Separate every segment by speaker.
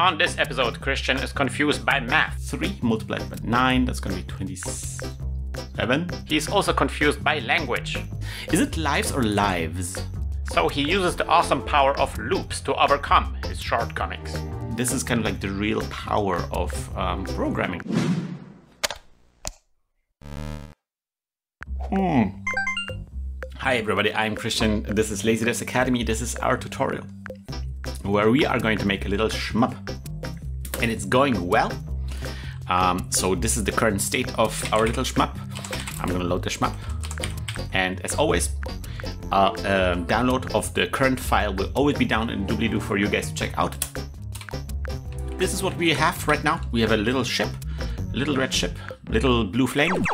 Speaker 1: On this episode, Christian is confused by math.
Speaker 2: 3 multiplied by 9, that's gonna be 27.
Speaker 1: He's also confused by language.
Speaker 2: Is it lives or lives?
Speaker 1: So he uses the awesome power of loops to overcome his shortcomings.
Speaker 2: This is kind of like the real power of um, programming. Hmm. Hi everybody, I'm Christian. This is Lazy Devs Academy. This is our tutorial where we are going to make a little shmup. And it's going well. Um, so this is the current state of our little shmup. I'm gonna load the shmup. And as always, uh, um, download of the current file will always be down in doobly-doo for you guys to check out. This is what we have right now. We have a little ship, little red ship, little blue flame,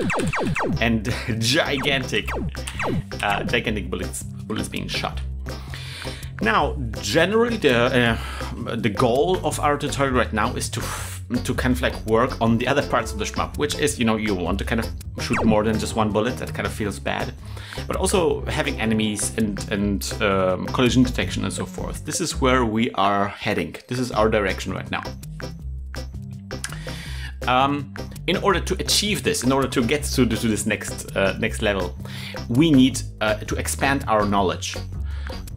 Speaker 2: and gigantic, uh, gigantic bullets, bullets being shot. Now, generally, the uh, the goal of our tutorial right now is to to kind of like work on the other parts of the shmup, which is, you know, you want to kind of shoot more than just one bullet. That kind of feels bad, but also having enemies and and um, collision detection and so forth. This is where we are heading. This is our direction right now. Um, in order to achieve this, in order to get to, to this next uh, next level, we need uh, to expand our knowledge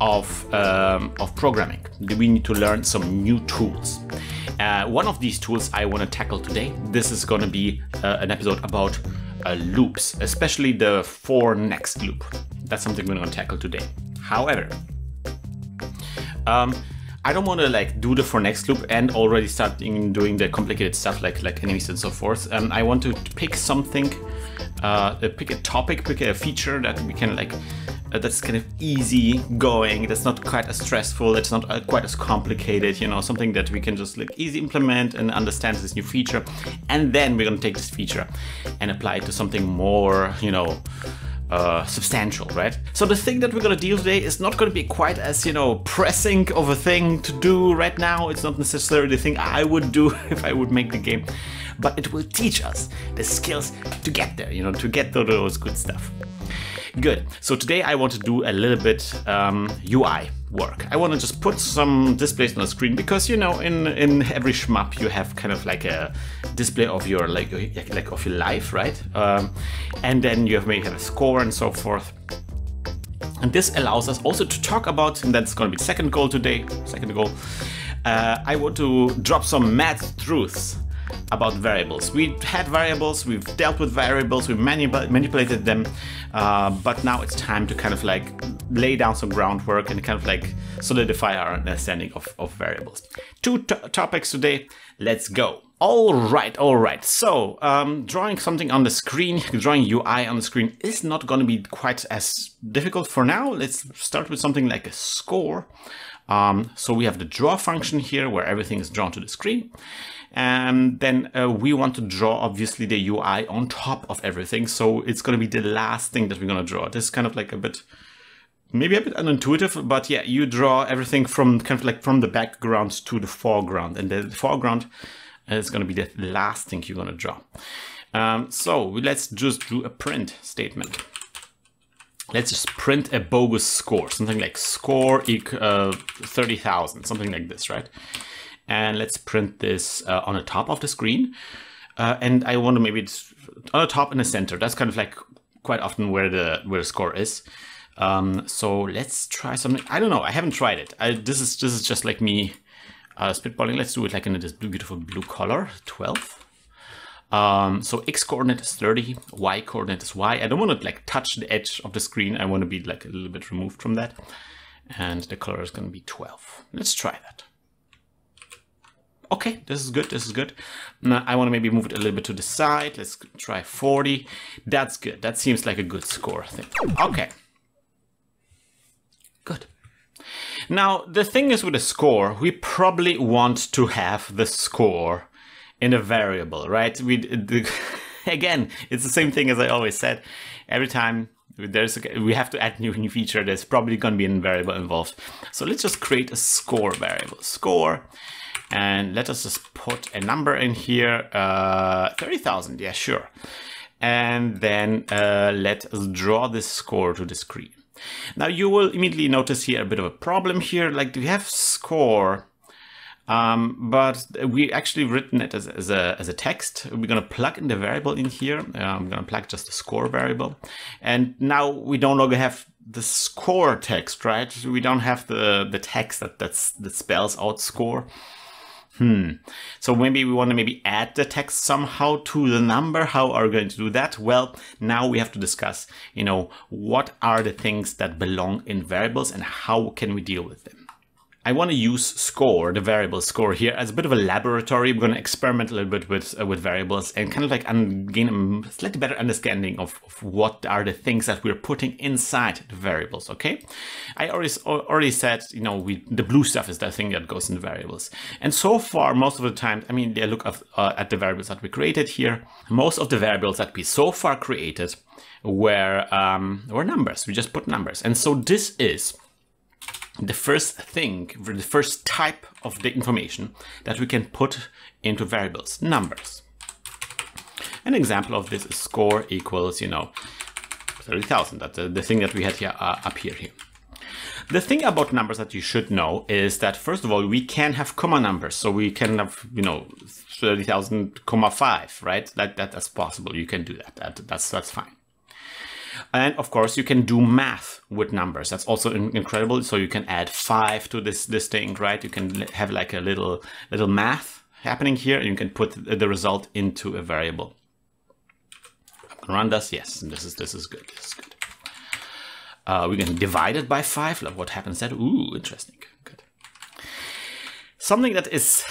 Speaker 2: of, um, of programming. We need to learn some new tools. Uh, one of these tools I want to tackle today, this is going to be uh, an episode about uh, loops, especially the for next loop. That's something we're going to tackle today. However, um, I don't want to like do the for next loop and already start doing the complicated stuff like like enemies and so forth. Um, I want to pick something, uh, pick a topic, pick a feature that we can like that's kind of easy going that's not quite as stressful that's not uh, quite as complicated you know something that we can just like easy implement and understand this new feature and then we're to take this feature and apply it to something more you know uh, substantial, right? So the thing that we're gonna deal today is not gonna be quite as, you know, pressing of a thing to do right now. It's not necessarily the thing I would do if I would make the game, but it will teach us the skills to get there, you know, to get to those good stuff. Good. So today I want to do a little bit um, UI work. I want to just put some displays on the screen because you know in in every shmup you have kind of like a display of your like like of your life, right? Um, and then you have maybe have a score and so forth. And this allows us also to talk about, and that's going to be second goal today. Second goal. Uh, I want to drop some math truths about variables. We had variables, we've dealt with variables, we manip manipulated them, uh, but now it's time to kind of like lay down some groundwork and kind of like solidify our understanding of, of variables. Two topics today, let's go. All right, all right. So um, drawing something on the screen, drawing UI on the screen is not going to be quite as difficult for now. Let's start with something like a score. Um, so we have the draw function here where everything is drawn to the screen. And then uh, we want to draw, obviously, the UI on top of everything. So it's going to be the last thing that we're going to draw. This is kind of like a bit, maybe a bit unintuitive, but yeah, you draw everything from kind of like from the background to the foreground. And the foreground is going to be the last thing you're going to draw. Um, so let's just do a print statement let's just print a bogus score, something like score uh, 30,000, something like this, right? And let's print this uh, on the top of the screen. Uh, and I want to maybe it's on the top and the center. That's kind of like quite often where the where the score is. Um, so let's try something. I don't know. I haven't tried it. I, this is this is just like me uh, spitballing. Let's do it like in this beautiful blue color, 12. Um, so x coordinate is 30, y coordinate is y. I don't want to like touch the edge of the screen. I want to be like a little bit removed from that. And the color is going to be 12. Let's try that. Okay, this is good, this is good. Now I want to maybe move it a little bit to the side. Let's try 40. That's good. That seems like a good score thing. Okay. Good. Now, the thing is with a score, we probably want to have the score in a variable, right? We the, again, it's the same thing as I always said. Every time there's a, we have to add new new feature, there's probably going to be a variable involved. So let's just create a score variable, score, and let us just put a number in here, uh, thirty thousand. Yeah, sure. And then uh, let us draw this score to the screen. Now you will immediately notice here a bit of a problem here. Like we have score Um, but we actually written it as, as, a, as a text. We're to plug in the variable in here. Uh, I'm to plug just the score variable. And now we no longer have the score text, right? We don't have the, the text that, that's, that spells out score. Hmm. So maybe we want to maybe add the text somehow to the number. How are we going to do that? Well, now we have to discuss, you know, what are the things that belong in variables and how can we deal with them? I want to use score, the variable score here, as a bit of a laboratory. We're going to experiment a little bit with uh, with variables and kind of like gain a slightly better understanding of, of, what are the things that we're putting inside the variables. Okay, I already already said you know we the blue stuff is the thing that goes in the variables, and so far most of the time, I mean, they look at, uh, at the variables that we created here. Most of the variables that we so far created were um, were numbers. We just put numbers, and so this is the first thing, the first type of the information that we can put into variables, numbers. An example of this is score equals, you know, 30,000. That's the, thing that we had here uh, up here, here. The thing about numbers that you should know is that, first of all, we can have comma numbers. So we can have, you know, 30,000, comma 5, right? That, that, that's possible. You can do that. that that's, that's fine. And of course, you can do math with numbers. That's also incredible. So you can add five to this, this thing, right? You can have like a little, little math happening here and you can put the result into a variable. Run this, yes, and this is, this is good, this is good. Uh, we can divide it by five. Look what happens there. Ooh, interesting, good. Something that is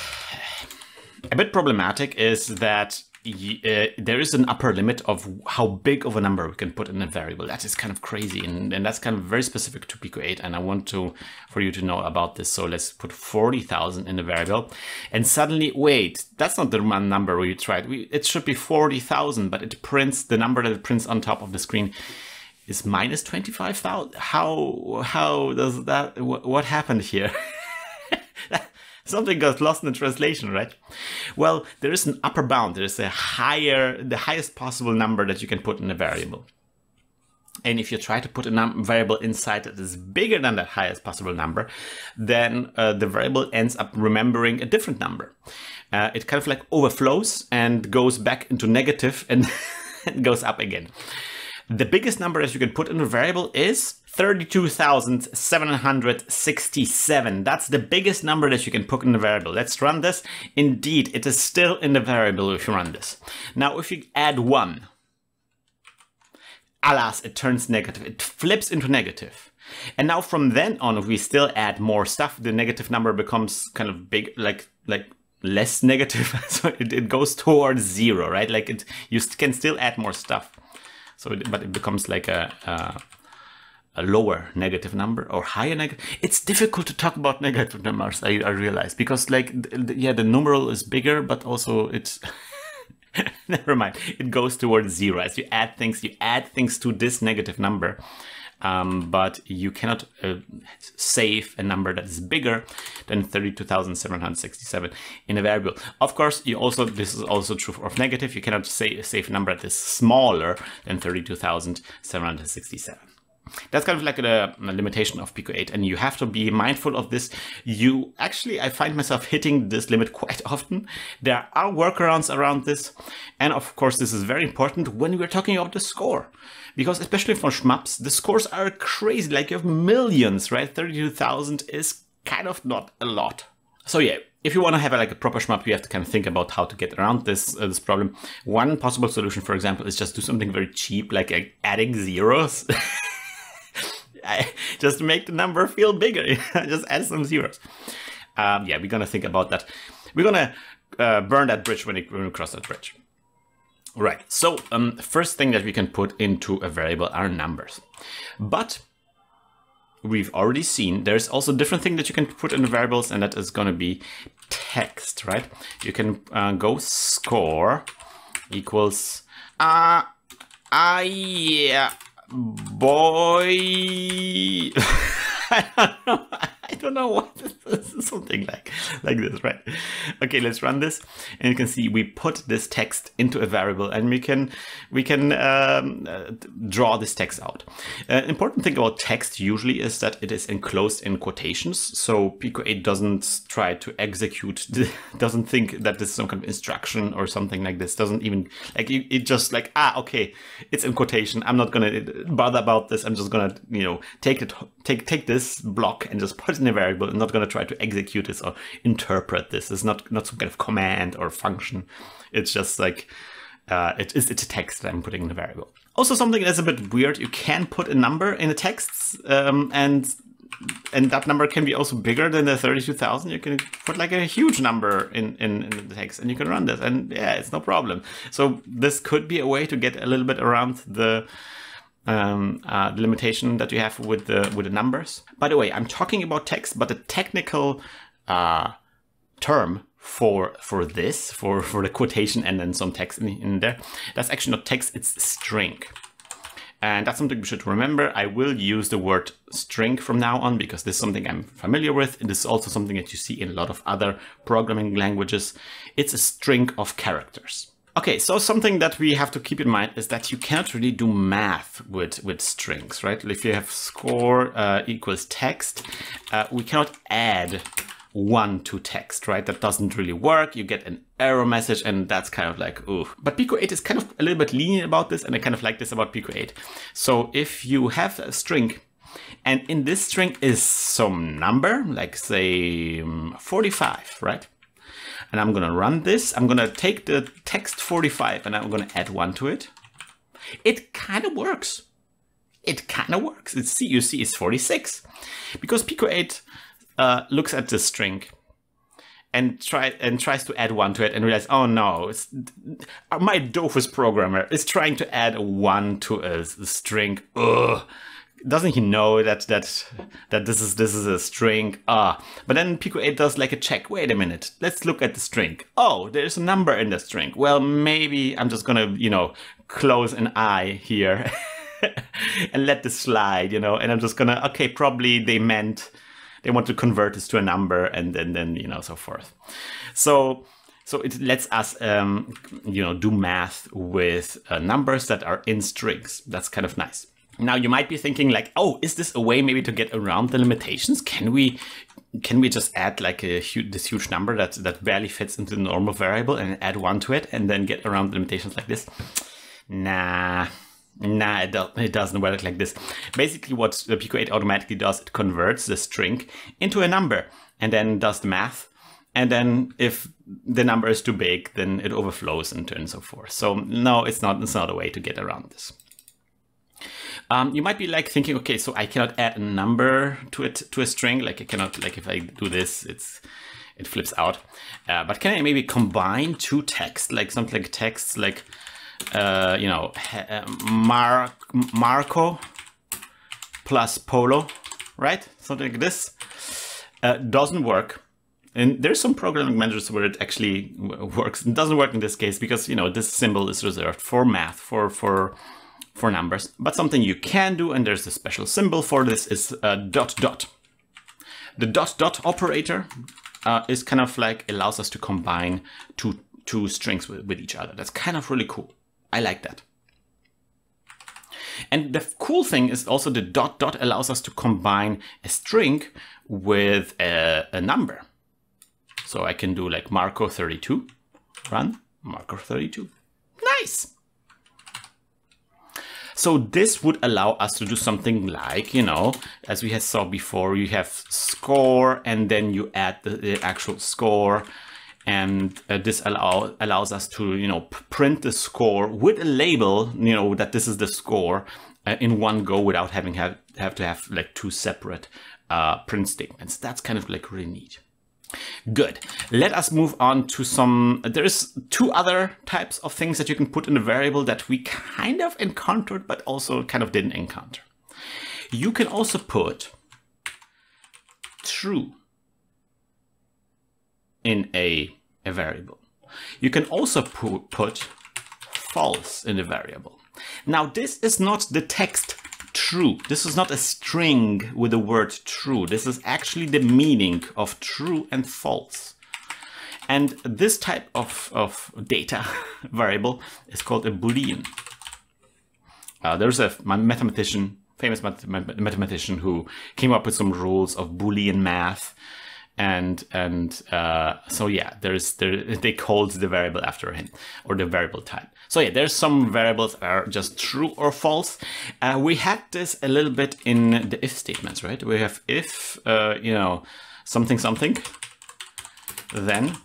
Speaker 2: a bit problematic is that uh, there is an upper limit of how big of a number we can put in a variable. That is kind of crazy, and, and that's kind of very specific to Pico 8, and I want to for you to know about this. So let's put 40,000 in the variable, and suddenly, wait, that's not the number we tried. We, it should be 40,000, but it prints, the number that it prints on top of the screen is minus 25,000. How, how does that, what happened here? something got lost in the translation, right? Well, there is an upper bound. There is a higher, the highest possible number that you can put in a variable. And if you try to put a variable inside that is bigger than that highest possible number, then uh, the variable ends up remembering a different number. Uh, it kind of like overflows and goes back into negative and goes up again. The biggest number that you can put in a variable is 32,767. That's the biggest number that you can put in the variable. Let's run this. Indeed, it is still in the variable if you run this. Now, if you add one, alas, it turns negative. It flips into negative. And now from then on, if we still add more stuff, the negative number becomes kind of big, like, like less negative. so it, it goes towards zero, right? Like it, you can still add more stuff. So, it, but it becomes like a, a a lower negative number or higher negative. It's difficult to talk about negative numbers, I, I realize, because like, yeah, the numeral is bigger, but also it's, never mind, it goes towards zero. As you add things, you add things to this negative number, um, but you cannot uh, save a number that is bigger than 32,767 in a variable. Of course, you also this is also true of negative. You cannot say, save a number that is smaller than 32,767. That's kind of like a, a, limitation of Pico 8, and you have to be mindful of this. You actually, I find myself hitting this limit quite often. There are workarounds around this, and of course, this is very important when we're talking about the score, because especially for shmups, the scores are crazy. Like you have millions, right? 32,000 is kind of not a lot. So yeah, if you want to have like a proper shmup, you have to kind of think about how to get around this uh, this problem. One possible solution, for example, is just do something very cheap, like uh, adding zeros. I, just make the number feel bigger. just add some zeros. Um, yeah, we're gonna think about that. We're gonna uh, burn that bridge when, when we cross that bridge. Right, so um, first thing that we can put into a variable are numbers. But we've already seen there's also different thing that you can put in variables and that is going to be text, right? You can uh, go score equals, uh, uh, yeah, boy. I don't know. Don't know what this is. Something like, like this, right? Okay, let's run this. And you can see we put this text into a variable and we can, we can um, uh, draw this text out. Uh, important thing about text usually is that it is enclosed in quotations. So Pico 8 doesn't try to execute, doesn't think that this is some kind of instruction or something like this. Doesn't even, like, it, it just like, ah, okay, it's in quotation. I'm not going to bother about this. I'm just going to, you know, take it, take, take this block and just put in a variable. I'm not going to try to execute this or interpret this. It's not, not some kind of command or function. It's just like, uh, it is, it's a text that I'm putting in a variable. Also something that's a bit weird, you can put a number in the text um, and and that number can be also bigger than the 32,000. You can put like a huge number in, in, in, the text and you can run this and yeah, it's no problem. So this could be a way to get a little bit around the um, uh, the limitation that you have with the with the numbers. By the way, I'm talking about text, but the technical uh, term for for this for for the quotation and then some text in, in there, that's actually not text; it's string. And that's something we should remember. I will use the word string from now on because this is something I'm familiar with. This is also something that you see in a lot of other programming languages. It's a string of characters. Okay, so something that we have to keep in mind is that you cannot really do math with, with strings, right? If you have score uh, equals text, uh, we cannot add one to text, right? That doesn't really work. You get an error message and that's kind of like, ooh. But Pico 8 is kind of a little bit lenient about this and I kind of like this about Pico 8. So if you have a string and in this string is some number, like say um, 45, right? And I'm gonna run this. I'm gonna take the text 45 and I'm gonna add one to it. It kind of works. It kind of works. It's see, you see, it's 46 because Pico 8 uh, looks at the string and try and tries to add one to it and realize, oh no, my Dofus programmer is trying to add one to a, a string. Ugh doesn't he know that that that this is this is a string? Ah, but then Pico 8 does like a check. Wait a minute, let's look at the string. Oh, there's a number in the string. Well, maybe I'm just gonna you know close an eye here and let this slide, you know, and I'm just gonna okay, probably they meant they want to convert this to a number and then then you know so forth. So. So it lets us, um, you know, do math with uh, numbers that are in strings. That's kind of nice. Now you might be thinking like, oh, is this a way maybe to get around the limitations? Can we can we just add like a huge, this huge number that that barely fits into the normal variable and add one to it and then get around the limitations like this? Nah. Nah, it, do it doesn't work like this. Basically, what the Pico 8 automatically does, it converts the string into a number and then does the math. And then if the number is too big, then it overflows and, and so forth. So no, it's not, it's not a way to get around this. Um, you might be like thinking, okay, so I cannot add a number to it to a string. Like I cannot, like if I do this, it's it flips out. Uh, but can I maybe combine two texts, like something like texts, like uh, you know, uh, Mar Marco plus Polo, right? Something like this uh, doesn't work. And there's some programming languages where it actually works. It doesn't work in this case because you know this symbol is reserved for math, for for for numbers. But something you can do, and there's a special symbol for this, is uh, dot dot. The dot dot operator uh, is kind of like allows us to combine two, two strings with, with each other. That's kind of really cool. I like that. And the cool thing is also the dot dot allows us to combine a string with a, a number. So I can do like Marco 32, run Marco 32. Nice! So this would allow us to do something like, you know, as we had saw before, you have score and then you add the, the actual score and uh, this allow, allows us to, you know, print the score with a label, you know, that this is the score uh, in one go without having have, have to have like two separate uh, print statements. That's kind of like really neat. Good. Let us move on to some, there's two other types of things that you can put in a variable that we kind of encountered, but also kind of didn't encounter. You can also put true in a, a variable. You can also pu put false in a variable. Now this is not the text true. This is not a string with the word true. This is actually the meaning of true and false. And this type of, of data variable is called a Boolean. Uh, there's a mathematician, famous mathematician who came up with some rules of Boolean math and and uh, so yeah, there's there they called the variable after him or the variable type. So yeah, there's some variables that are just true or false. Uh, we had this a little bit in the if statements, right? We have if uh, you know something something, then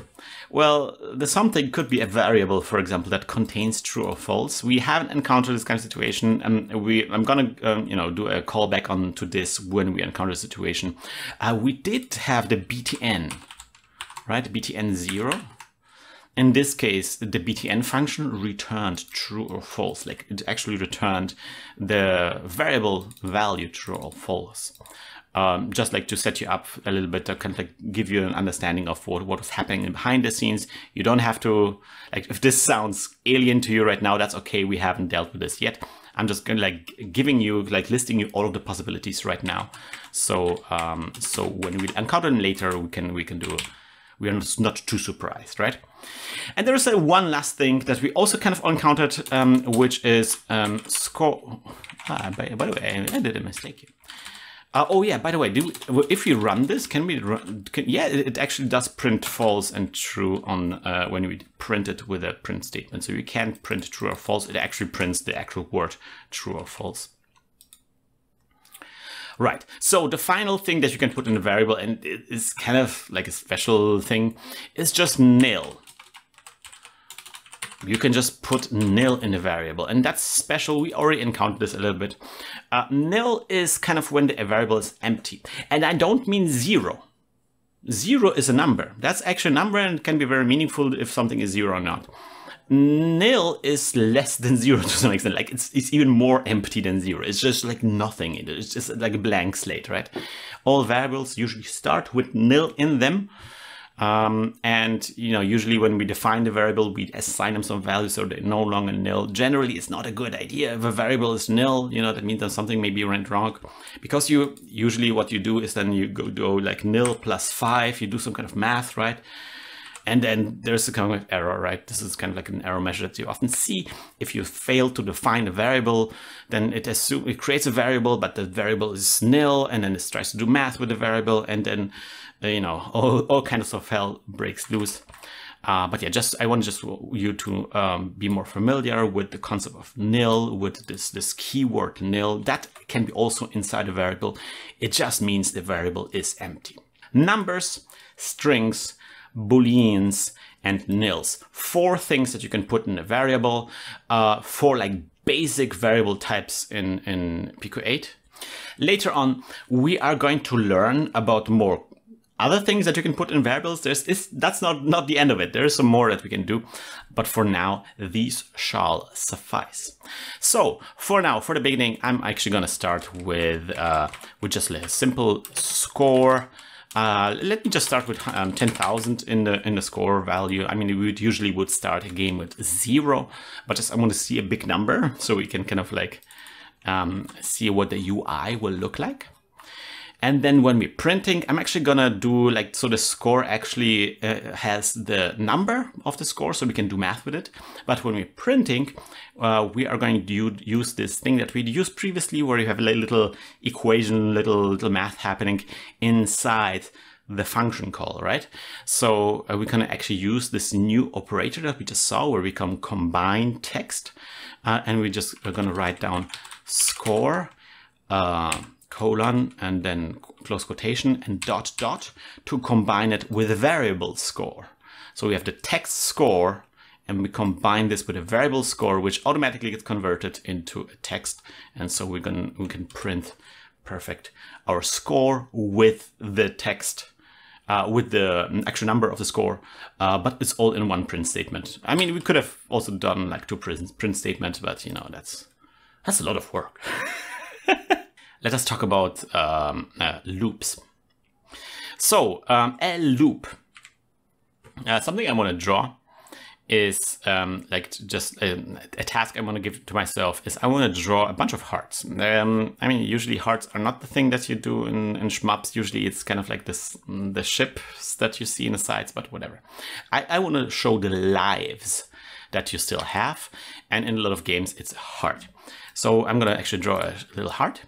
Speaker 2: well, the something could be a variable, for example, that contains true or false. We haven't encountered this kind of situation, and we I'm gonna um, you know do a callback on to this when we encounter a situation. Uh, we did have the btn, right? btn zero. In this case, the btn function returned true or false. Like it actually returned the variable value true or false um, just like to set you up a little bit to kind of like give you an understanding of what, what was happening behind the scenes. You don't have to, like, if this sounds alien to you right now, that's okay. We haven't dealt with this yet. I'm just gonna like giving you, like listing you all of the possibilities right now. So, um, so when we encounter them later, we can, we can do, we are not too surprised, right? And there is a one last thing that we also kind of encountered, um, which is um, score. Ah, by, by the way, I did a mistake here. Uh, oh yeah, by the way, do we, if we run this, can we run, can, yeah, it actually does print false and true on uh, when we print it with a print statement. So you can't print true or false, it actually prints the actual word true or false. Right, so the final thing that you can put in a variable, and it is kind of like a special thing, is just nil you can just put nil in a variable and that's special. We already encountered this a little bit. Uh, nil is kind of when the variable is empty. And I don't mean zero. Zero is a number. That's actually a number and can be very meaningful if something is zero or not. Nil is less than zero to some extent. Like it's, it's even more empty than zero. It's just like nothing. It's just like a blank slate, right? All variables usually start with nil in them. Um, and you know, usually when we define the variable, we assign them some value so they're no longer nil. Generally, it's not a good idea if a variable is nil. You know, that means that something maybe went wrong. Because you usually what you do is then you go do like nil plus five. You do some kind of math, right? And then there's a kind of error, right? This is kind of like an error measure that you often see. If you fail to define a variable, then it assume it creates a variable, but the variable is nil, and then it tries to do math with the variable, and then uh, you know, all, all kinds of hell breaks loose. Uh, but yeah, just I want just you to um, be more familiar with the concept of nil, with this this keyword nil. That can be also inside a variable. It just means the variable is empty. Numbers, strings, booleans, and nils. Four things that you can put in a variable. Uh, for like basic variable types in in Pico 8. Later on, we are going to learn about more other things that you can put in variables. There's is that's not not the end of it. There is some more that we can do, but for now these shall suffice. So for now, for the beginning, I'm actually gonna start with uh, with just a simple score. Uh, let me just start with um, 10,000 in the in the score value. I mean, we would usually would start a game with zero, but just I want to see a big number so we can kind of like um, see what the UI will look like. And then when we're printing, I'm actually gonna do like, so the score actually uh, has the number of the score, so we can do math with it. But when we're printing, uh, we are going to use this thing that we used previously where you have a little equation, little, little math happening inside the function call, right? So uh, we can actually use this new operator that we just saw where we can combine text uh, and we just are gonna write down score uh, colon and then close quotation and dot dot to combine it with a variable score. So we have the text score and we combine this with a variable score which automatically gets converted into a text and so we can we can print perfect our score with the text uh, with the actual number of the score, uh, but it's all in one print statement. I mean, we could have also done like two print, print statements, but you know, that's, that's a lot of work. let us talk about um, uh, loops. So um, a loop, uh, something I want to draw is um, like just a, a, task I want to give to myself is I want to draw a bunch of hearts. Um, I mean, usually hearts are not the thing that you do in, in shmups. Usually it's kind of like this the ships that you see in the sides, but whatever. I, I want to show the lives that you still have. And in a lot of games, it's a heart. So I'm going to actually draw a little heart.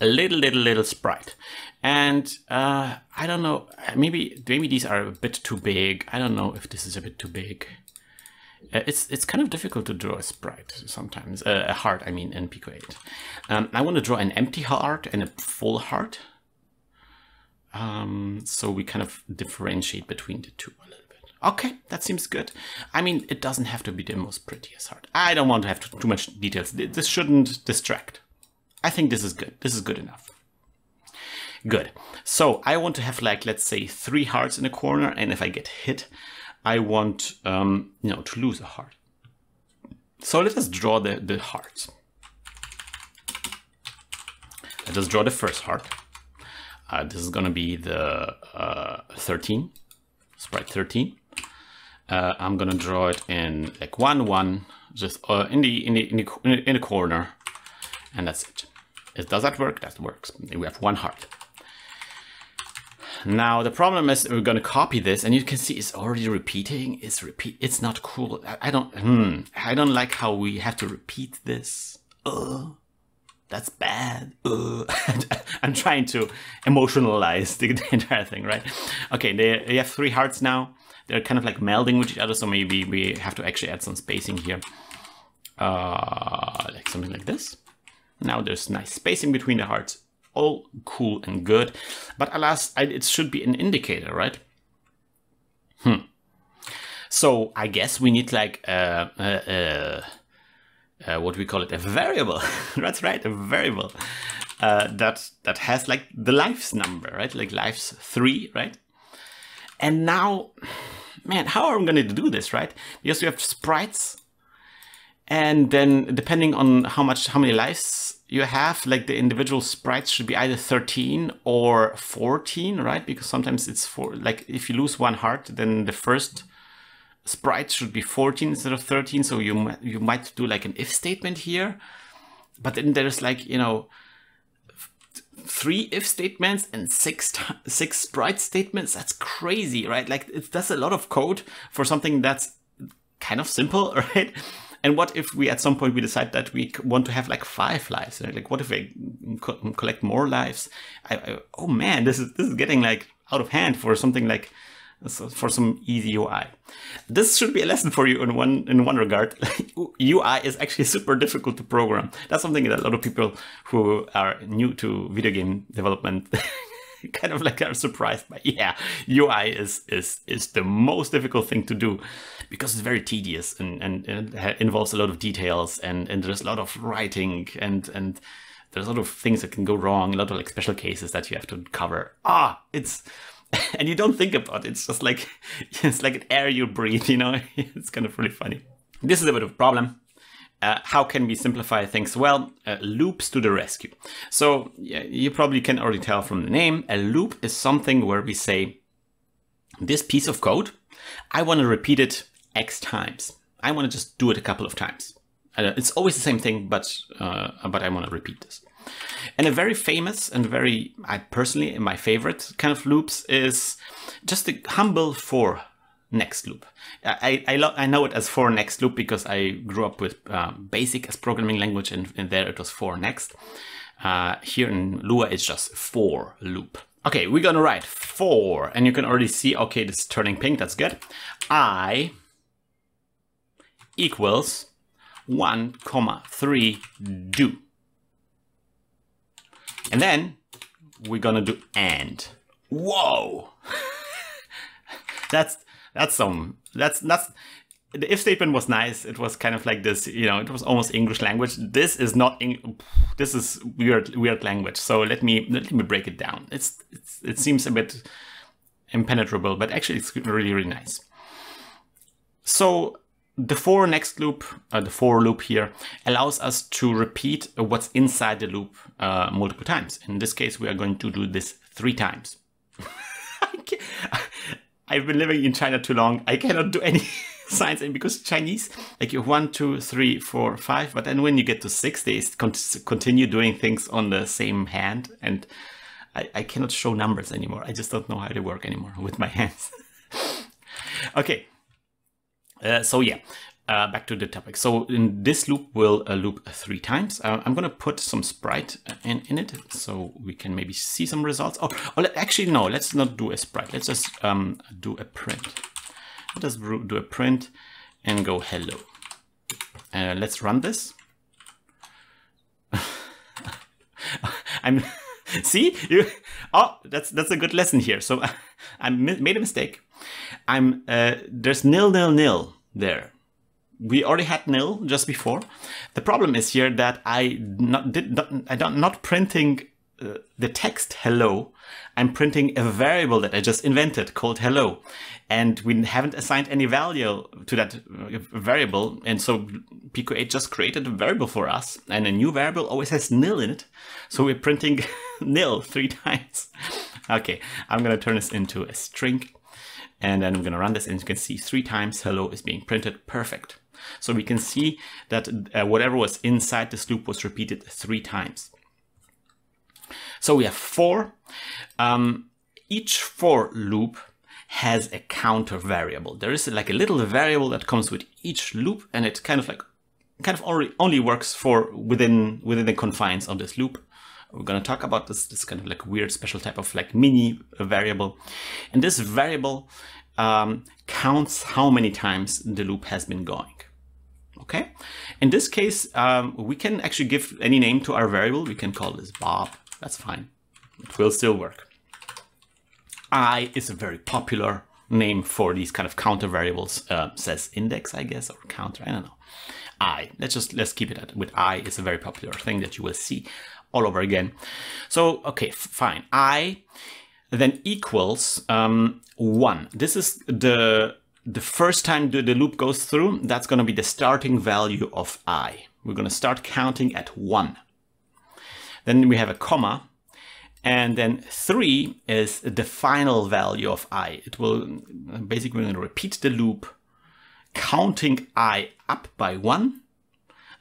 Speaker 2: A little, little, little sprite. And uh, I don't know, maybe maybe these are a bit too big. I don't know if this is a bit too big. Uh, it's it's kind of difficult to draw a sprite sometimes, uh, a heart, I mean, in Pico 8. Um, I want to draw an empty heart and a full heart. Um, so we kind of differentiate between the two a little bit. Okay, that seems good. I mean, it doesn't have to be the most prettiest heart. I don't want to have too much details. This shouldn't distract. I think this is good. This is good enough. Good. So I want to have like, let's say three hearts in a corner. And if I get hit, I want, um, you know, to lose a heart. So let us draw the, the hearts. Let us draw the first heart. Uh, this is going to be the uh, 13, sprite 13. Uh, I'm going to draw it in like 1, 1, just uh, in, the, in, the, in, the, in the corner. And that's it. Does that work? That works. We have one heart. Now the problem is we're going to copy this and you can see it's already repeating. It's repeat. It's not cool. I, I don't, hmm, I don't like how we have to repeat this. Uh, that's bad. Uh. I'm trying to emotionalize the, the, entire thing, right? Okay, they, they have three hearts now. They're kind of like melding with each other. So maybe we have to actually add some spacing here. Uh, like something like this. Now there's nice spacing between the hearts all cool and good. But alas, it should be an indicator, right? Hmm. So I guess we need like a, a, a, what we call it, a variable. That's right, a variable uh, that that has like the lives number, right? Like lives three, right? And now, man, how are we going to do this, right? Because we have sprites, and then depending on how much, how many lives you have like the individual sprites should be either 13 or 14 right? Because sometimes it's for like if you lose one heart then the first sprite should be 14 instead of 13 so you you might do like an if statement here. But then there's like you know three if statements and six six sprite statements. That's crazy right? Like it's that's a lot of code for something that's kind of simple right and what if we at some point we decide that we want to have like five lives? Like what if we co collect more lives? I, I, oh man, this is this is getting like out of hand for something like for some easy UI. This should be a lesson for you in one in one regard. UI is actually super difficult to program. That's something that a lot of people who are new to video game development kind of like are surprised by. Yeah, UI is is is the most difficult thing to do because it's very tedious and, and, and it involves a lot of details and, and there's a lot of writing and and there's a lot of things that can go wrong, a lot of like special cases that you have to cover. Ah, it's and you don't think about it. It's just like it's like an air you breathe, you know. it's kind of really funny. This is a bit of a problem. Uh, how can we simplify things? Well, uh, loops to the rescue. So yeah, you probably can already tell from the name, a loop is something where we say, this piece of code, I want to repeat it X times. I want to just do it a couple of times. It's always the same thing, but uh, but I want to repeat this. And a very famous and very, I personally, my favorite kind of loops is just a humble for next loop. I, I, I know it as for next loop because I grew up with uh, basic as programming language and, and there it was for next. Uh, here in Lua it's just for loop. Okay, we're gonna write for, and you can already see, okay, this is turning pink, that's good. I equals 1 comma 3 do. And then we're gonna do end. Whoa! that's that's some that's that's the if statement was nice. It was kind of like this, you know, it was almost English language. This is not Eng- this is weird weird language. So let me let me break it down. It's, it's it seems a bit impenetrable, but actually it's really really nice. So the for next loop, uh, the for loop here, allows us to repeat what's inside the loop uh, multiple times. In this case, we are going to do this three times. I've been living in China too long. I cannot do any signs and because Chinese, like you one, two, three, four, five, but then when you get to six, they continue doing things on the same hand, and I, I cannot show numbers anymore. I just don't know how they work anymore with my hands. okay, uh, so yeah. Uh, back to the topic. So in this loop will uh, loop three times. Uh, I'm going to put some sprite in, in it so we can maybe see some results. Oh, oh actually, no, let's not do a sprite. Let's just um, do a print. Let us do a print and go hello. Uh, let's run this. I'm see you. Oh, that's that's a good lesson here. So I made a mistake. I'm uh, there's nil nil nil there. We already had nil just before. The problem is here that I not did not I don't not printing uh, the text hello, I'm printing a variable that I just invented called hello. And we haven't assigned any value to that uh, variable. And so Pico 8 just created a variable for us. And a new variable always has nil in it. So we're printing nil three times. okay, I'm going to turn this into a string. And then I'm going to run this and you can see three times hello is being printed. Perfect. So we can see that uh, whatever was inside this loop was repeated three times. So we have four. Um, each for loop has a counter variable. There is like a little variable that comes with each loop and it kind of like kind of only, only works for within within the confines of this loop. We're going to talk about this, this kind of like weird special type of like mini variable. And this variable um, counts how many times the loop has been going. Okay. In this case, um, we can actually give any name to our variable. We can call this Bob that's fine. It will still work. I is a very popular name for these kind of counter variables. Uh, says index, I guess, or counter. I don't know. I. Let's just let's keep it at with I is a very popular thing that you will see all over again. So okay, fine. I then equals um, one. This is the the first time the, the loop goes through. That's going to be the starting value of I. We're going to start counting at one. Then we have a comma. And then three is the final value of i. It will basically going to repeat the loop, counting i up by one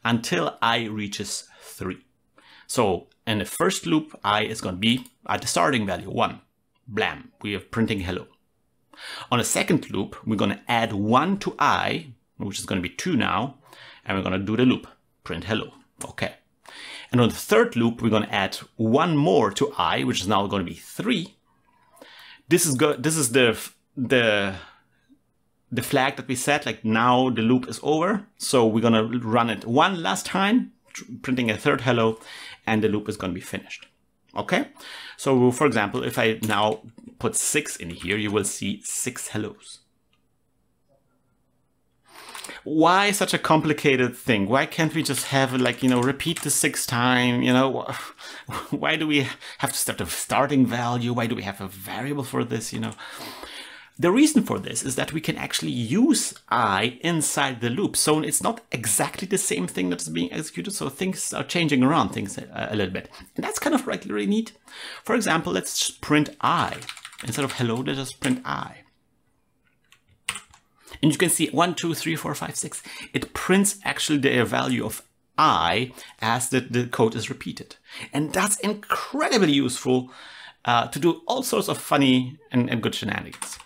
Speaker 2: until i reaches three. So in the first loop, i is going to be at the starting value one. Blam, we are printing hello. On the second loop, we're going to add one to i, which is going to be two now, and we're going to do the loop, print hello. Okay. And on the third loop, we're going to add one more to i, which is now going to be three. This is good. This is the the the flag that we set. Like now the loop is over, so we're going to run it one last time, printing a third hello, and the loop is going to be finished. Okay. So for example, if I now put six in here, you will see six hellos why such a complicated thing? Why can't we just have like, you know, repeat the six time, you know? Why do we have to start a starting value? Why do we have a variable for this, you know? The reason for this is that we can actually use i inside the loop. So it's not exactly the same thing that's being executed. So things are changing around things a, a little bit. And that's kind of really neat. For example, let's print i. Instead of hello, let's just print i. And you can see one, two, three, four, five, six. It prints actually the value of i as the, the code is repeated. And that's incredibly useful uh, to do all sorts of funny and, and good shenanigans.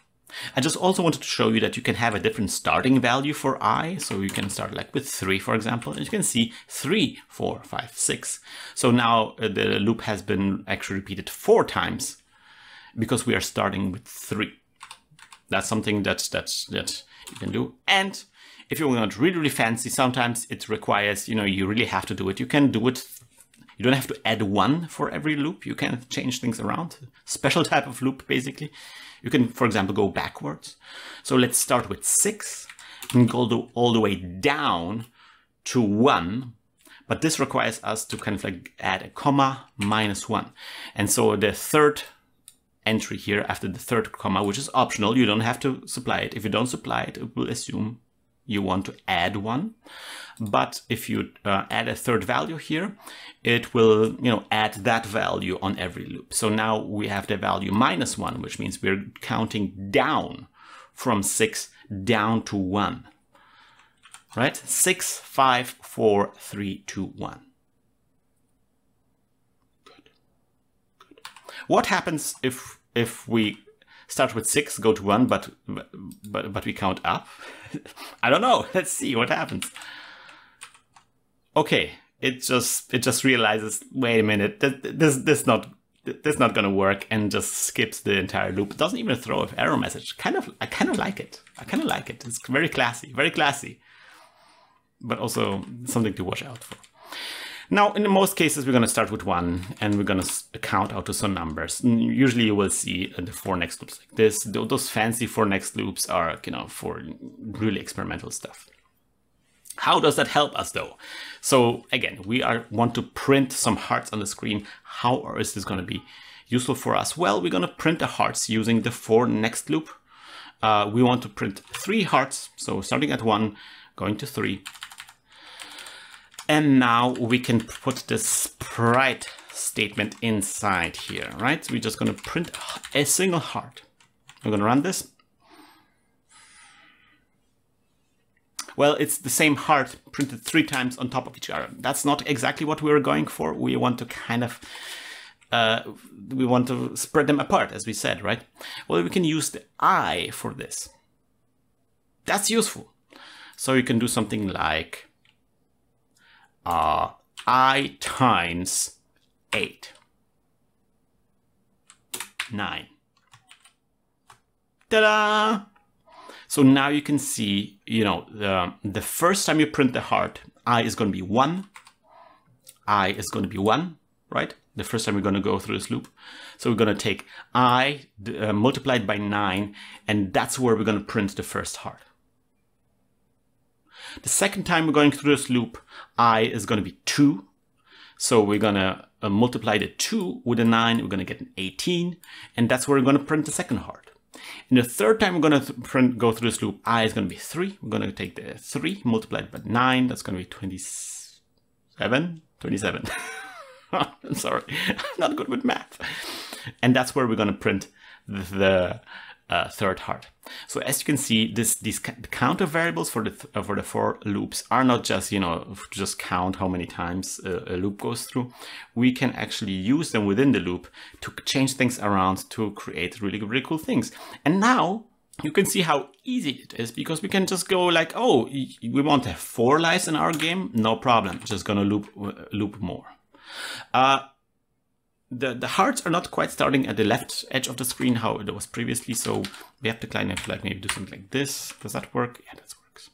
Speaker 2: I just also wanted to show you that you can have a different starting value for i. So you can start like with 3, for example, and you can see three, four, five, six. So now uh, the loop has been actually repeated four times because we are starting with 3. That's something that's, that's, that you can do. And if you want really, really fancy, sometimes it requires, you know, you really have to do it. You can do it. You don't have to add one for every loop. You can change things around. Special type of loop, basically. You can, for example, go backwards. So let's start with six and go all the way down to one. But this requires us to kind of like add a comma minus one. And so the third entry here after the third comma, which is optional. You don't have to supply it. If you don't supply it, it will assume you want to add one. But if you uh, add a third value here, it will you know add that value on every loop. So now we have the value minus one, which means we're counting down from six down to one. Right? Six, five, four, three, two, one. Good. Good. What happens if if we start with six, go to one, but but but we count up? I don't know. Let's see what happens. Okay, it just it just realizes. Wait a minute. This this this not this not gonna work, and just skips the entire loop. It doesn't even throw an error message. Kind of, I kind of like it. I kind of like it. It's very classy, very classy, but also something to watch out for. Now, in most cases, we're going to start with one and we're going to count out to some numbers. Usually you will see the for next loops like this. Those fancy for next loops are, you know, for really experimental stuff. How does that help us though? So again, we are want to print some hearts on the screen. How is this going to be useful for us? Well, we're going to print the hearts using the for next loop. Uh, we want to print three hearts. So starting at one, going to three, and now we can put the sprite statement inside here, right? So we're just going to print a single heart. We're to run this. Well, it's the same heart printed three times on top of each other. That's not exactly what we were going for. We want to kind of, uh, we want to spread them apart, as we said, right? Well, we can use the I for this. That's useful. So you can do something like uh, i times 8. 9. Ta-da! So now you can see, you know, the, the first time you print the heart, i is going to be 1. i is going to be 1, right? The first time we're going to go through this loop. So we're going to take i uh, multiplied by 9, and that's where we're going to print the first heart. The second time we're going through this loop, i is going to be 2. So we're going to uh, multiply the 2 with a 9, we're going to get an 18, and that's where we're going to print the second heart. And the third time we're going to print, go through this loop, i is going to be 3. We're going to take the 3 multiplied by 9, that's going to be 27? 27. I'm sorry, I'm not good with math. And that's where we're going to print the uh, third heart. So as you can see, this these counter variables for the th uh, for the for loops are not just you know just count how many times a, a, loop goes through. We can actually use them within the loop to change things around to create really really cool things. And now you can see how easy it is because we can just go like, oh, we want to have four lives in our game, no problem. Just gonna loop uh, loop more. Uh, the, the hearts are not quite starting at the left edge of the screen how it was previously, so we have to kind of like maybe do something like this. Does that work? Yeah, that works.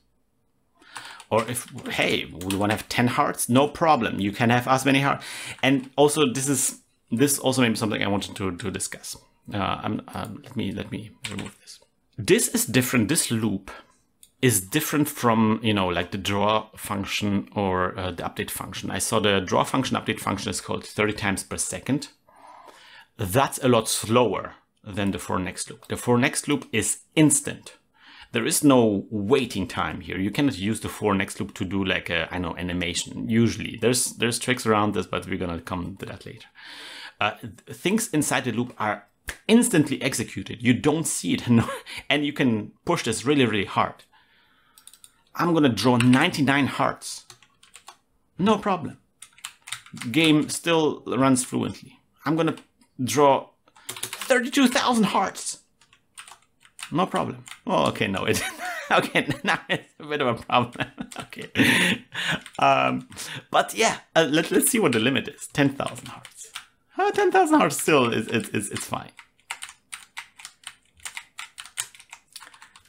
Speaker 2: Or if, hey, we want to have 10 hearts, no problem. You can have as many hearts. And also this is, this also maybe something I wanted to, to discuss. Uh, um, let me, let me remove this. This is different, this loop is different from, you know, like the draw function or uh, the update function. I saw the draw function update function is called 30 times per second. That's a lot slower than the for next loop. The for next loop is instant. There is no waiting time here. You cannot use the for next loop to do like a, I know, animation. Usually there's, there's tricks around this, but we're to come to that later. Uh, things inside the loop are instantly executed. You don't see it and you can push this really, really hard. I'm gonna draw 99 hearts. No problem. Game still runs fluently. I'm gonna draw 32,000 hearts. No problem. Oh, okay, no, it. okay, now it's a bit of a problem. okay, um, but yeah, uh, let, let's see what the limit is. Ten thousand hearts. Ten thousand hearts still is, is, is it's fine.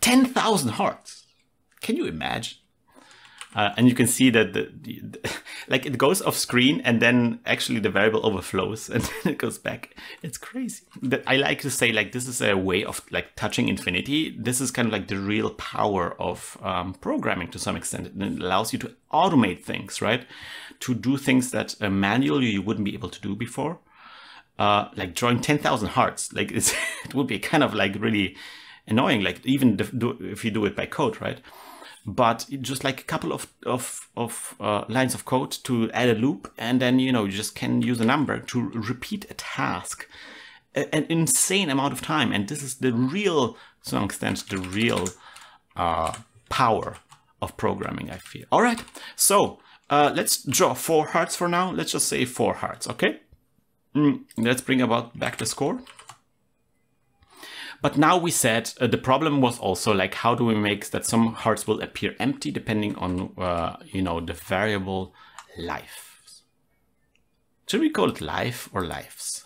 Speaker 2: Ten thousand hearts. Can you imagine? Uh, and you can see that the, the, like it goes off screen and then actually the variable overflows and then it goes back. It's crazy. that I like to say like this is a way of like touching infinity. This is kind of like the real power of um, programming to some extent. It allows you to automate things, right? To do things that uh, manually you wouldn't be able to do before. Uh, like drawing 10,000 hearts. Like it's it would be kind of like really annoying. Like even if you do it by code, right? But just like a couple of of, of uh, lines of code to add a loop and then you know you just can use a number to repeat a task an insane amount of time and this is the real some extent the real uh, power of programming, I feel. All right, so uh, let's draw four hearts for now. Let's just say four hearts, okay? Mm, let's bring about back the score. But now we said uh, the problem was also like, how do we make that some hearts will appear empty depending on, uh, you know, the variable life. Should we call it life or lives?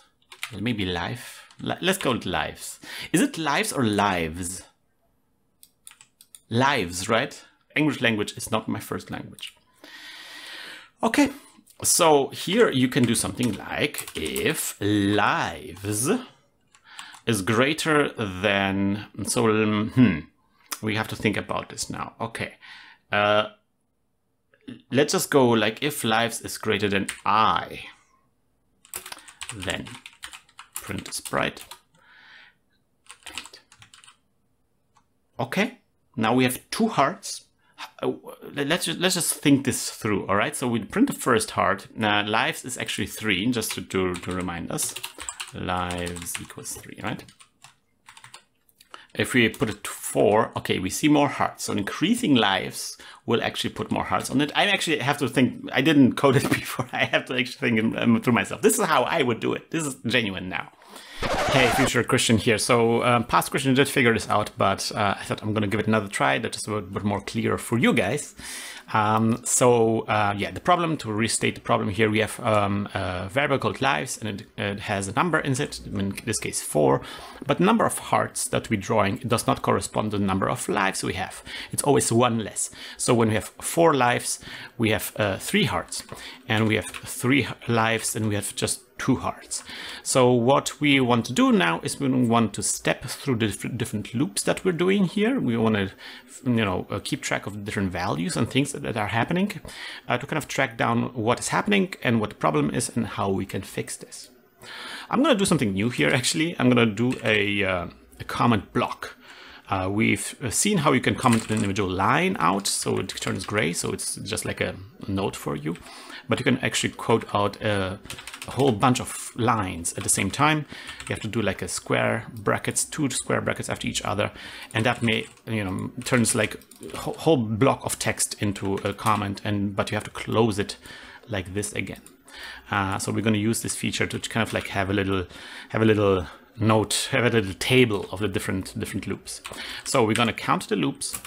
Speaker 2: Maybe life. Let's call it lives. Is it lives or lives? Lives, right? English language is not my first language. Okay, so here you can do something like if lives is greater than, so um, hmm, we have to think about this now. Okay, uh, let's just go like if lives is greater than i, then print sprite. Okay, now we have two hearts. Uh, let's just, let's just think this through, all right? So we print the first heart. Now lives is actually three, just to, to, to remind us. Lives equals three, right? If we put it to four, okay, we see more hearts. So increasing lives will actually put more hearts on it. I actually have to think, I didn't code it before. I have to actually think um, through myself. This is how I would do it. This is genuine now. Hey, future Christian here. So um, past Christian did figure this out, but uh, I thought I'm going to give it another try that is a bit more clear for you guys. Um, so uh, yeah, the problem, to restate the problem here, we have um, a variable called lives and it, it, has a number in it, in this case four, but number of hearts that we're drawing does not correspond to the number of lives we have. It's always one less. So when we have four lives, we have uh, three hearts and we have three lives and we have just two hearts. So what we want to do now is we want to step through the different loops that we're doing here. We want to, you know, uh, keep track of different values and things that, are happening uh, to kind of track down what is happening and what the problem is and how we can fix this. I'm going to do something new here, actually. I'm going to do a, uh, a comment block. Uh, we've seen how you can comment an individual line out, so it turns gray, so it's just like a note for you but you can actually quote out a, a, whole bunch of lines at the same time. You have to do like a square brackets, two square brackets after each other, and that may, you know, turns like a whole block of text into a comment, and but you have to close it like this again. Uh, so we're going to use this feature to kind of like have a little, have a little note, have a little table of the different different loops. So we're going to count the loops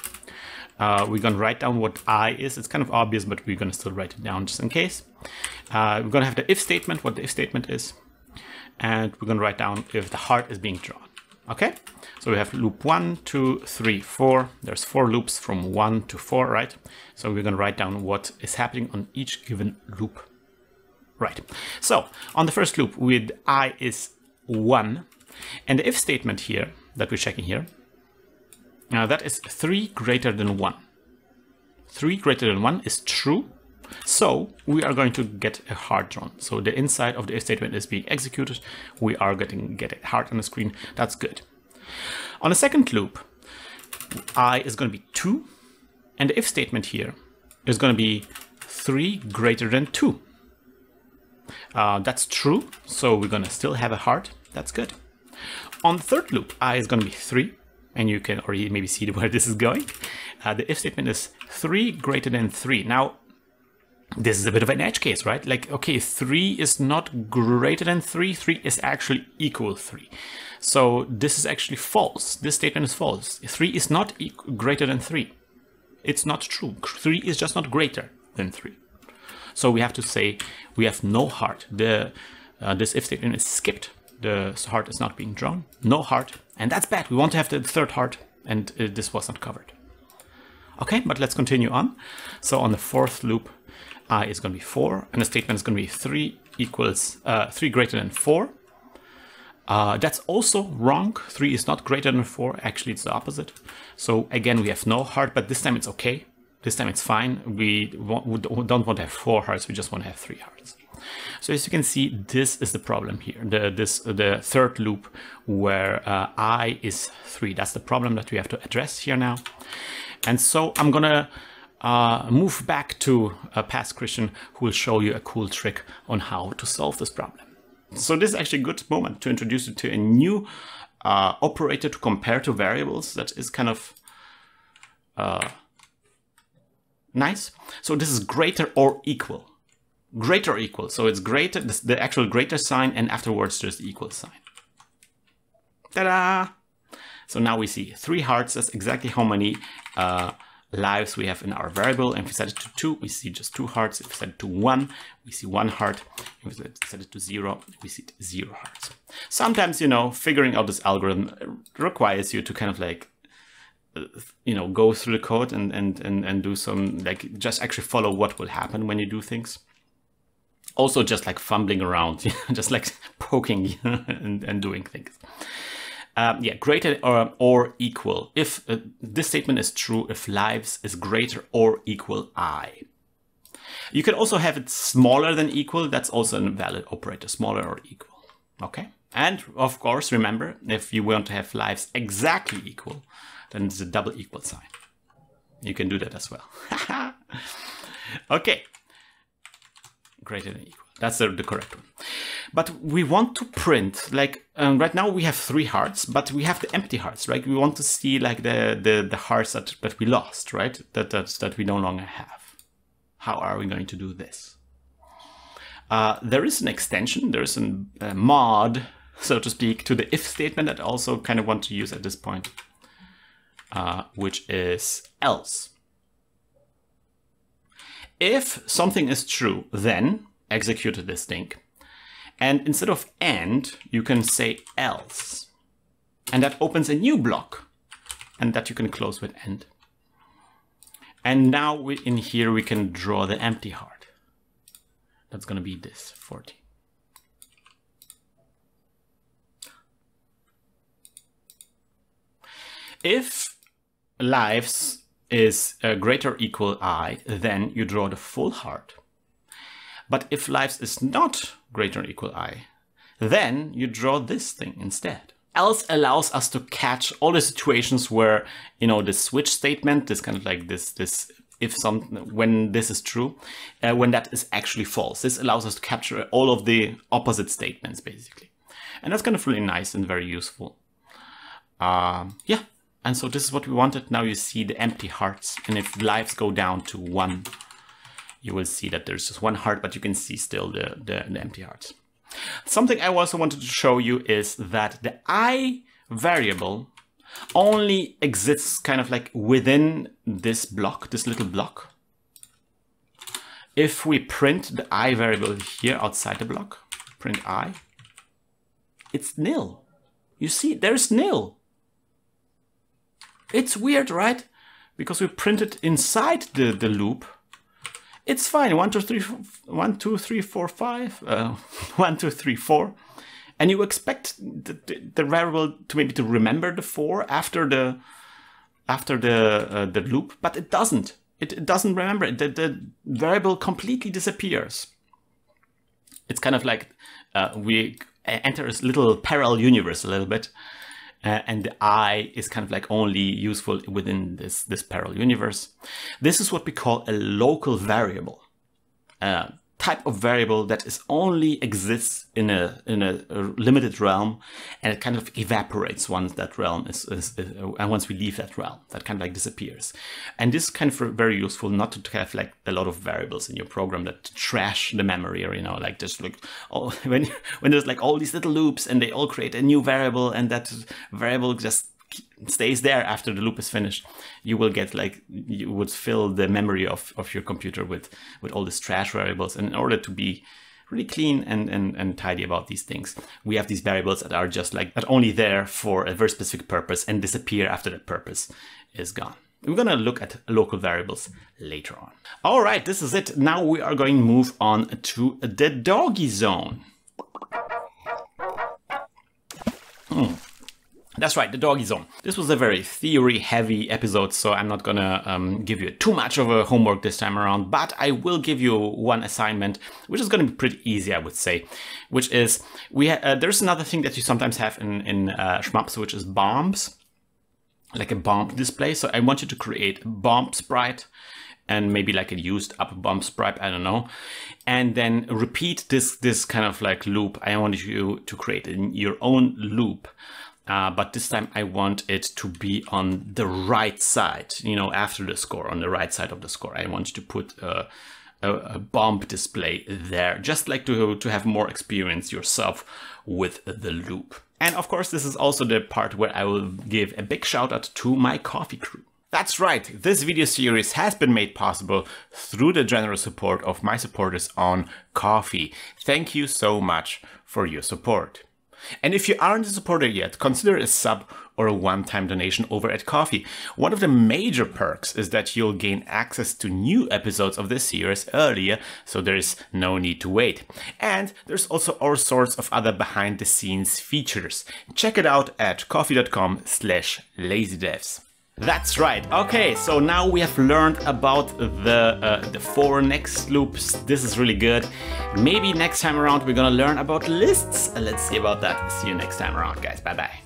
Speaker 2: uh, we're going to write down what i is. It's kind of obvious, but we're going to still write it down just in case. Uh, we're going to have the if statement, what the if statement is. And we're going to write down if the heart is being drawn. Okay, so we have loop one, two, three, four. There's four loops from one to four, right? So we're going to write down what is happening on each given loop. Right, so on the first loop with i is one, and the if statement here that we're checking here now that is 3 greater than 1. 3 greater than 1 is true. So we are going to get a heart drawn. So the inside of the if statement is being executed. We are getting get a heart on the screen. That's good. On the second loop, i is going to be 2. And the if statement here is going to be 3 greater than 2. Uh, that's true. So we're going to still have a heart. That's good. On the third loop, i is going to be 3 and you can already maybe see where this is going. Uh, the if statement is 3 greater than 3. Now, this is a bit of an edge case, right? Like, okay, 3 is not greater than 3, 3 is actually equal 3. So this is actually false. This statement is false. 3 is not greater than 3. It's not true. 3 is just not greater than 3. So we have to say we have no heart. The, uh, this if statement is skipped the heart is not being drawn. No heart. And that's bad. We want to have the third heart. And uh, this was not covered. Okay, but let's continue on. So on the fourth loop, i is going to be 4. And the statement is going to be 3 equals uh, 3 greater than 4. Uh, that's also wrong. 3 is not greater than 4. Actually, it's the opposite. So again, we have no heart, but this time it's okay. This time it's fine. We, want, we don't want to have 4 hearts. We just want to have 3 hearts. So as you can see, this is the problem here, the, this, the third loop where uh, i is 3. That's the problem that we have to address here now. And so I'm gonna uh, move back to a past Christian who will show you a cool trick on how to solve this problem. So this is actually a good moment to introduce you to a new uh, operator to compare two variables that is kind of uh, nice. So this is greater or equal. Greater equal. So it's greater, the actual greater sign, and afterwards the equal sign. Ta-da! So now we see three hearts. That's exactly how many uh, lives we have in our variable. And if we set it to two, we see just two hearts. If we set it to one, we see one heart. If we set it to zero, we see zero hearts. Sometimes, you know, figuring out this algorithm requires you to kind of like, you know, go through the code and, and, and, and do some, like, just actually follow what will happen when you do things. Also, just like fumbling around, just like poking and, and doing things. Um, yeah, greater or, or equal. If uh, this statement is true, if lives is greater or equal i. You can also have it smaller than equal. That's also a valid operator, smaller or equal. Okay. And of course, remember, if you want to have lives exactly equal, then it's a double equal sign. You can do that as well. okay. Greater than equal. That's the, the correct one. But we want to print, like um, right now we have three hearts, but we have the empty hearts, right? We want to see like the, the, the hearts that, that we lost, right? That, that, that we no longer have. How are we going to do this? Uh, there is an extension, there's a, a mod, so to speak, to the if statement that I also kind of want to use at this point, uh, which is else. If something is true, then execute this thing. And instead of and, you can say else. And that opens a new block. And that you can close with end. And now we, in here we can draw the empty heart. That's going to be this 40. If lives is greater equal i, then you draw the full heart. But if lives is not greater equal i, then you draw this thing instead. Else allows us to catch all the situations where, you know, the switch statement, this kind of like this, this if some, when this is true, uh, when that is actually false. This allows us to capture all of the opposite statements, basically. And that's kind of really nice and very useful. Um, yeah, and so this is what we wanted. Now you see the empty hearts. And if lives go down to one, you will see that there's just one heart, but you can see still the, the, the empty hearts. Something I also wanted to show you is that the i variable only exists kind of like within this block, this little block. If we print the i variable here outside the block, print i, it's nil. You see, there's nil. It's weird, right? Because we printed inside the, the loop, it's fine. One, two, three, one, two, three, four, five. Uh, one, two, three, four. And you expect the, the, the, variable to maybe to remember the four after the after the uh, the loop, but it doesn't. It, it doesn't remember it. The, the variable completely disappears. It's kind of like uh, we enter a little parallel universe a little bit uh, and the i is kind of like only useful within this, this parallel universe. This is what we call a local variable. Uh, type of variable that is only exists in a in a, limited realm and it kind of evaporates once that realm is, is, is, uh, and once we leave that realm that kind of like disappears. And this is kind of very useful not to have like a lot of variables in your program that trash the memory or you know like just like oh, when when there's like all these little loops and they all create a new variable and that variable just stays there after the loop is finished, you will get like you would fill the memory of, of your computer with with all these trash variables. And in order to be really clean and, and, and tidy about these things, we have these variables that are just like that only there for a very specific purpose and disappear after that purpose is gone. We're going to look at local variables later on. All right, this is it. Now we are going to move on to the doggy zone. Hmm. That's right, the doggy zone. This was a very theory heavy episode, so I'm not gonna um, give you too much of a homework this time around, but I will give you one assignment, which is gonna be pretty easy, I would say, which is, we uh, there's another thing that you sometimes have in, in uh, Shmups, which is bombs, like a bomb display. So I want you to create a bomb sprite and maybe like a used up bomb sprite, I don't know. And then repeat this, this kind of like loop. I want you to create your own loop uh, but this time I want it to be on the right side, you know, after the score, on the right side of the score. I want to put a, a, a bump display there, just like to, to have more experience yourself with the loop. And of course, this is also the part where I will give a big shout out to my coffee crew. That's right, this video series has been made possible through the generous support of my supporters on Ko-fi. Thank you so much for your support. And if you aren't a supporter yet, consider a sub or a one-time donation over at Ko-fi. One of the major perks is that you'll gain access to new episodes of this series earlier, so there's no need to wait. And there's also all sorts of other behind-the-scenes features. Check it out at ko-fi.com slash lazydevs. That's right. Okay, so now we have learned about the uh, the for next loops. This is really good. Maybe next time around we're gonna learn about lists. Let's see about that. See you next time around, guys. Bye bye.